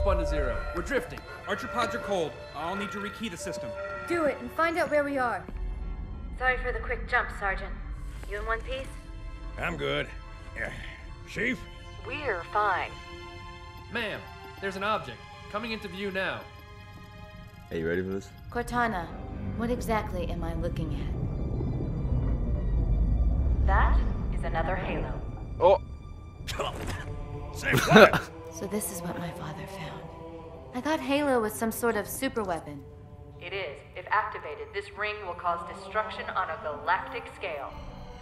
spun to zero. We're drifting. Archer pods are cold. I'll need to rekey the system. Do it and find out where we are. Sorry for the quick jump, Sergeant. You in one piece? I'm good. Yeah. Chief? We're fine. Ma'am, there's an object coming into view now. Are you ready for this? Cortana, what exactly am I looking at? That is another Halo. Oh, Say what? So this is what my father found. I thought Halo was some sort of super weapon. It is. If activated, this ring will cause destruction on a galactic scale.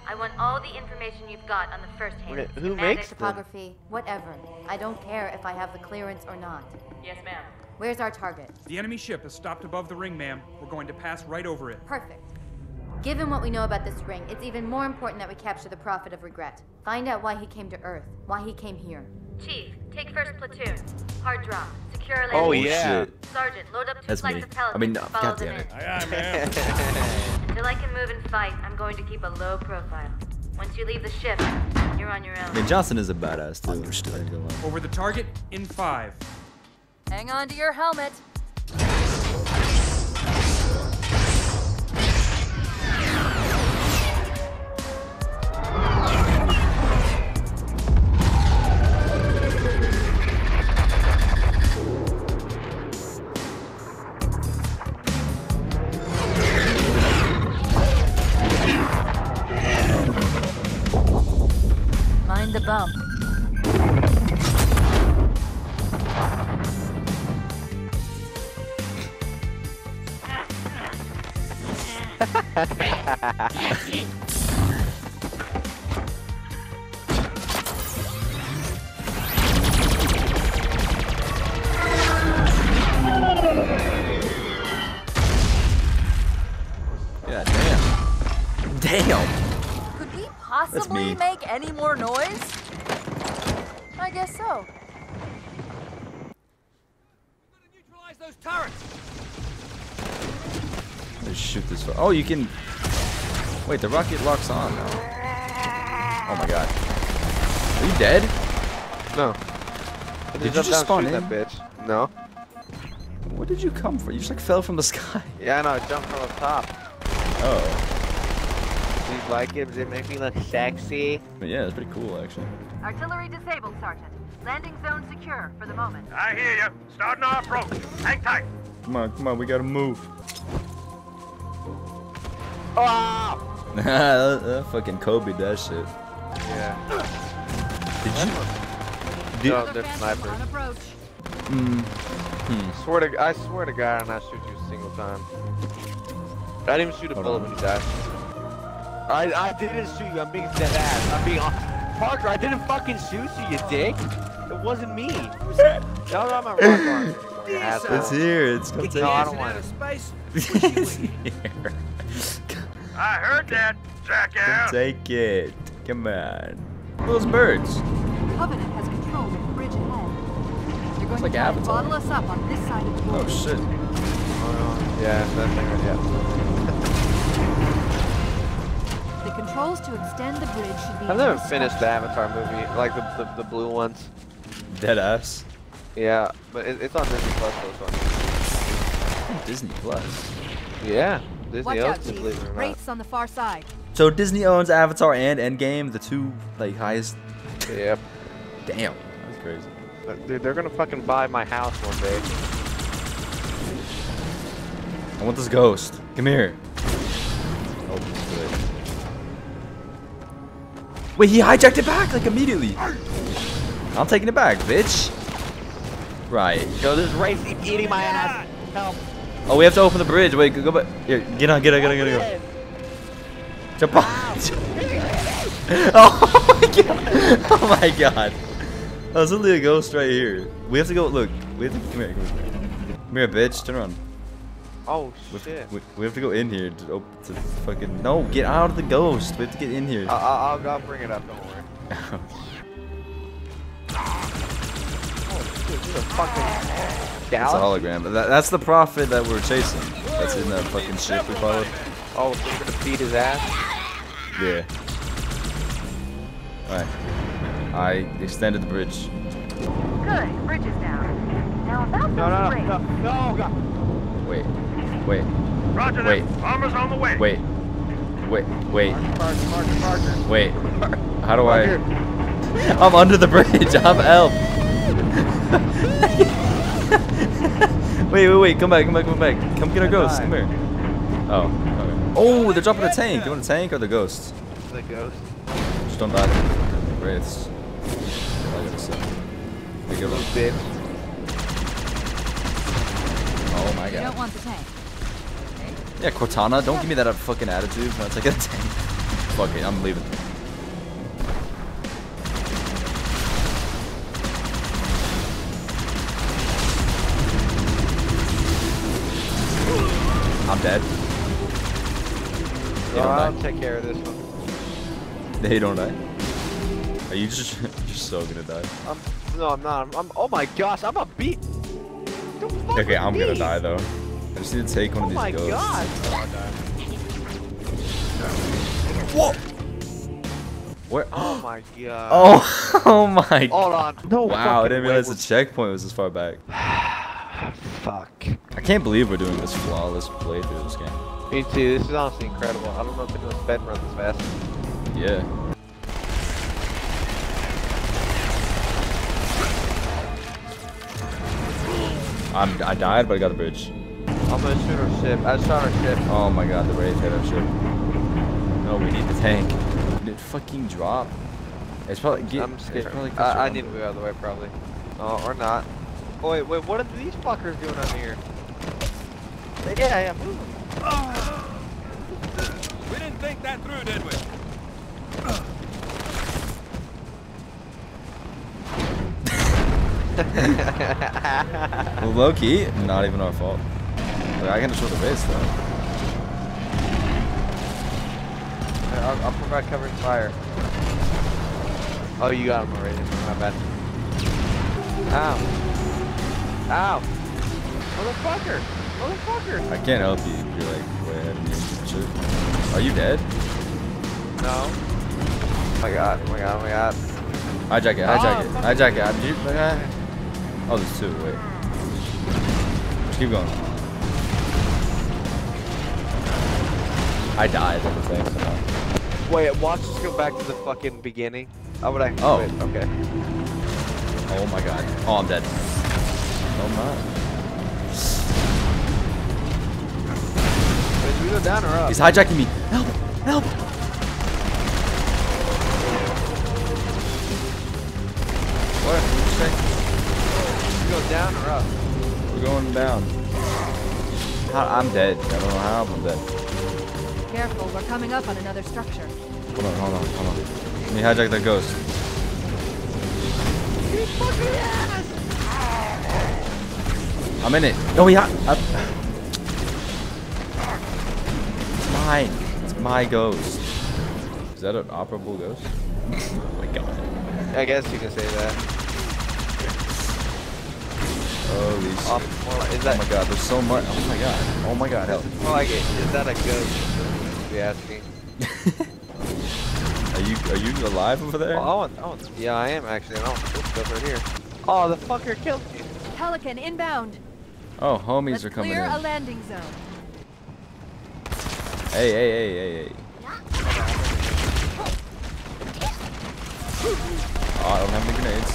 I want all the information you've got on the first Halo. Wait, who Schematic, makes them? topography, whatever. I don't care if I have the clearance or not. Yes, ma'am. Where's our target? The enemy ship has stopped above the ring, ma'am. We're going to pass right over it. Perfect. Given what we know about this ring, it's even more important that we capture the Prophet of Regret. Find out why he came to Earth, why he came here. Chief, take first platoon. Hard drop. Secure landing. oh yeah. shit. Sergeant, load up two That's flights me. of Pelicans I mean, no, God damn it. Aye, aye, ma'am. Until I can move and fight, I'm going to keep a low profile. Once you leave the ship, you're on your I own. mean, Johnson is a badass too. Understood. Over the target in five. Hang on to your helmet. Yeah, damn. Damn. Could we possibly make any more noise? I guess so. Neutralize those turrets. Let's shoot this. fu- Oh, you can. Wait, the rocket locks on now. Oh my god. Are you dead? No. I Did you just down spawn in? That bitch. No. Where did you come from? You just like fell from the sky. Yeah, no, I jumped from the top. Oh. Do you like it? Does it make me look sexy? But yeah, it's pretty cool actually. Artillery disabled, Sergeant. Landing zone secure for the moment. I hear you. Starting our approach. Hang tight. Come on, come on, we gotta move. Oh! that, that fucking Kobe that shit. Yeah. Did you? No, they're snipers. On approach. Mm, Swear to, I swear to God, I'm not shoot you a single time. I didn't even shoot a Hold bullet on. when you died. I, I didn't shoot you. I'm being dead ass. I'm being. Parker, I didn't fucking shoot you, you dick. It wasn't me. That was on my rock launcher. it's here. It's come take No, I it. don't want it. space. it's here. I heard that, jackass. take it. Come on. Those birds. Covenant has control of the bridge ahead. They're going like to try Avatar. bottle us up on this side of the Oh shit. Oh, no. Yeah, that thing right yeah. The controls to extend the bridge should be. I've never finished the. Avatar movie, like the, the, the blue ones. Dead ass. Yeah, but it, it's on Disney Plus though, so. Disney Plus. Yeah, Disney Watch owns it, Chief. believe it. Wraiths on the far side. So Disney owns Avatar and Endgame, the two like highest. Yep. Damn, that's crazy. Dude, they're gonna fucking buy my house one day. I want this ghost. Come here. Oh, good. Wait, he hijacked it back like immediately. I'm taking it back, bitch. Right. Yo, this race keep eating my ass. Help. Oh, we have to open the bridge. Wait, go, go back. Here, get on, get on, get on, get on. Get on. Jump on. oh my god. Oh my god. Oh, there's only a ghost right here. We have to go. Look. We have to. Come here. Come here, come here bitch. Turn around. Oh We shit. have, we, we have to go in here to open to fucking. No, get out of the ghost. We have to get in here. I- I- I'll, I'll bring it up. Don't worry. Oh shit, is a fucking It's a hologram. That, that's the prophet that we're chasing. That's in that fucking ship we followed. Oh, so we're gonna beat his ass. Yeah. Alright. I extended the bridge. Good. Bridge is down. Now about No, no, no, rings. no, no, God. Wait. Wait. Roger Wait. that. Armor's on the way. Wait. Wait. Wait. Parker, Parker, Parker. Wait. How do I? I'm under the bridge. I'm elf. wait, wait, wait. Come back. Come back. Come back. Come get our ghost. died. Come here. Oh. Okay. Oh, they're dropping a tank. You want a tank or the ghosts? The ghost. Just don't die. to the Wraiths. I gotta say. They give up. Oh my god. You don't want the tank. Yeah, Cortana, don't give me that fucking attitude. That's like a tank. Fuck it, I'm leaving. I'm dead. They Oh, I'll don't die. take care of this one. They don't die. Are you just you're so gonna die? I'm, no, I'm not. I'm, I'm- oh my gosh, I'm a beat. Don't fuck Okay, with I'm gonna die though. I just need to take one Oh of these Oh my ghosts. god. Whoa! Where? Oh my god. Oh, oh my. Hold on. No Wow, I didn't realize way the checkpoint was this far back. Fuck. I can't believe we're doing this flawless playthrough of this game. Me too. This is honestly incredible. I don't know if anyone's been run this fast. Yeah. I'm, I died, but I got the bridge. I'm gonna shoot our ship. I shot our ship. Oh my god, the Wraith hit our ship. No, we need the tank. Did it fucking drop? It's probably. Get, I'm scared. It's probably 'cause I, I need to move out of the way probably. Oh, or not. Oh, wait, wait. What are these fuckers doing on here? They, Yeah, yeah. Move. We didn't think that through, did we? Well, low key, not even our fault. Like, I can destroy the base though. I'll, I'll provide covering fire. Oh, you got him already. My bad. Ow. Ow. Motherfucker. Motherfucker. I can't help you. You're like way ahead of me. and Shit. Are you dead? No. Oh my god. Oh my god. Oh my god. Hijack it. Hijack it. Hijack it. I'm, you, uh, oh, there's two. Wait. Just keep going. I died at the. So now. Wait, watch us go back to the fucking beginning. How would I? Oh. Wait, okay. Oh my god. Oh, I'm dead. Oh my. Wait, do we go down or up? He's hijacking me. Help! Help! What? What'd you say? Do we go down or up? We're going down. I'm dead. I don't know how I'm dead. Careful, we're coming up on another structure. Hold on, hold on, hold on. Let me hijack that ghost. I'm in it. Oh yeah. I- It's mine. It's my ghost. Is that an operable ghost? oh my god. I guess you can say that. Holy shit. More like, is Oh my god, there's so much. Oh my god. Oh my god, help. More like Is that a ghost? If you ask me. Are you are you alive over there? Oh, I want, I want, yeah, I am actually. I want this stuff right here. Oh, the fucker killed me. Pelican inbound. Oh, homies Let's are coming clear in. a landing zone. Hey, hey, hey, hey, hey. Oh, I don't have any grenades.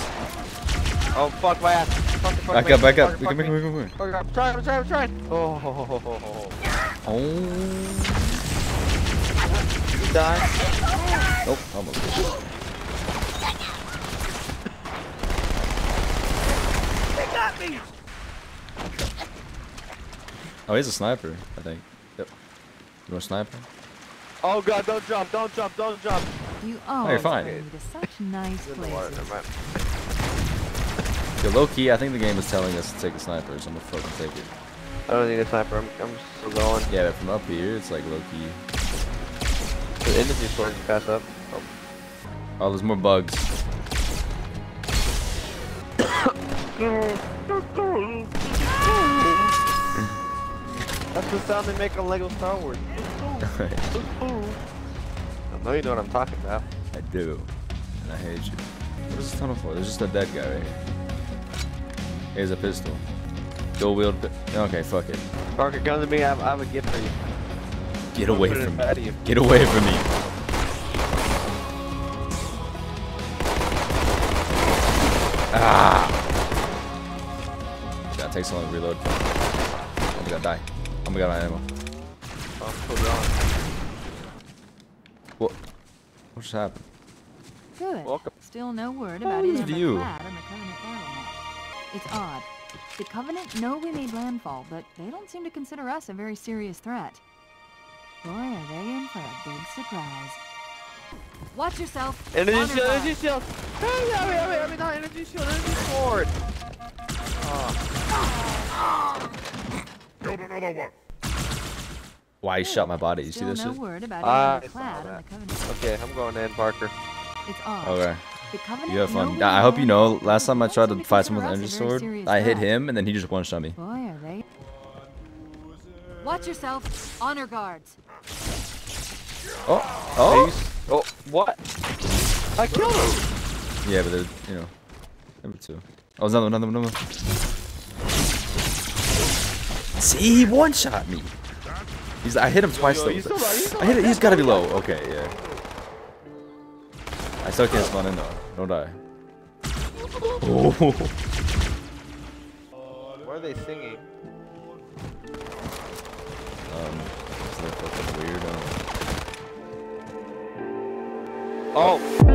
Oh, fuck my ass. Fuck, fuck Back me. up, back up. Fuck, Come fuck here, me. come here, come here. Fuck, I'm trying, I'm trying, I'm trying. Oh, ho, ho, ho, ho, ho. Oh. You die. Nope, almost. Oh, he's a sniper, I think. Yep. You want a sniper? Oh god, don't jump, don't jump, don't jump. You are. Oh, you're fine. to such nice In the water, places. Yo, low key, I think the game is telling us to take a sniper, so I'm gonna fucking take it. I don't need a sniper, I'm, I'm still going. Yeah, but from up here, it's like low key. The energy source pass up. Oh. Oh, there's more bugs. That's the sound they make on Lego Star Wars. I know you know what I'm talking about. I do. And I hate you. What is this tunnel for? There's just a dead guy right here. Here's a pistol. Dual wield. Okay, fuck it. Parker, come to me. I have, I have a gift for you. Get away from me. Get away from me. Ah! It takes so long to reload. My god, die. Oh my god, I ammo. Oh, put it on. What? What just happened? Good. Welcome. Still no word Oh, about this either view. the Clad and the Covenant battle net. It's odd. The Covenant know we made landfall, but they don't seem to consider us a very serious threat. Boy, are they in for a big surprise. Watch yourself. Energy Honor shield, energy shield. Hey, yeah, yeah, yeah, I not energy shield, energy sword. Why he shot my body? You see this no shit? word about Ah, either I the saw Clad and the Okay, I'm going in, Parker. It's odd. Okay. The You have fun. we I hope you know, last time I tried to fight someone with an energy us a very sword, I hit threat. him and then he just one shot me. Boy, are they. Watch yourself. Honor guards. Oh! Oh! you Oh, what? I killed him. Yeah, but they're, you know, number two. Oh, there's another one, another one, another one. See, he one shot me. He's, I hit him twice yo, though. he's he's I hit it. He's gotta be low. Okay, yeah. I still can't spawn in though. Don't die. Oh. What are they singing? Um, fucking weird? I don't know. Oh,